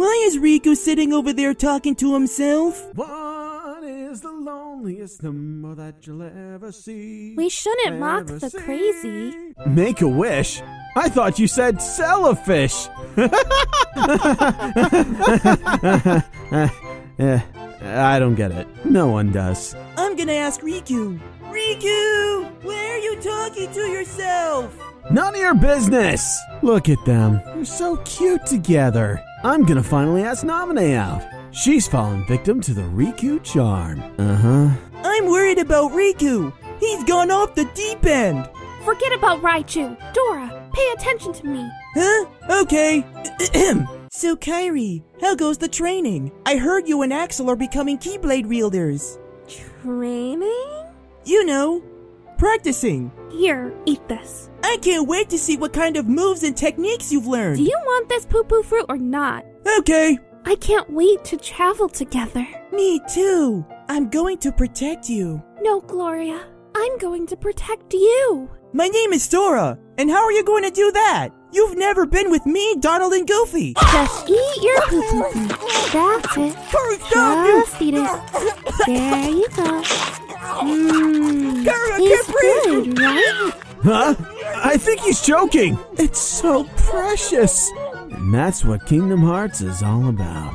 Why is Riku sitting over there talking to himself? What is the loneliest number that you'll ever see? We shouldn't mock the see? crazy. Make a wish? I thought you said sell a fish. I don't get it. No one does. I'm gonna ask Riku. Riku! Why are you talking to yourself? None of your business. Look at them. They're so cute together. I'm gonna finally ask Namine out. She's fallen victim to the Riku charm. Uh huh. I'm worried about Riku. He's gone off the deep end. Forget about Riku. Dora, pay attention to me. Huh? Okay. so, Kairi, how goes the training? I heard you and Axel are becoming Keyblade wielders. Training? You know, practicing. Here, eat this. I can't wait to see what kind of moves and techniques you've learned. Do you want this paopu fruit or not? Okay. I can't wait to travel together. Me too. I'm going to protect you. No, Gloria. I'm going to protect you. My name is Dora, and how are you going to do that? You've never been with me, Donald and Goofy. Just eat your paopu fruit. That's it. Hurry! Just eat it. There you go. Hurry, I It's can't breathe. good, right? Huh? I think he's joking. It's so precious. And that's what Kingdom Hearts is all about.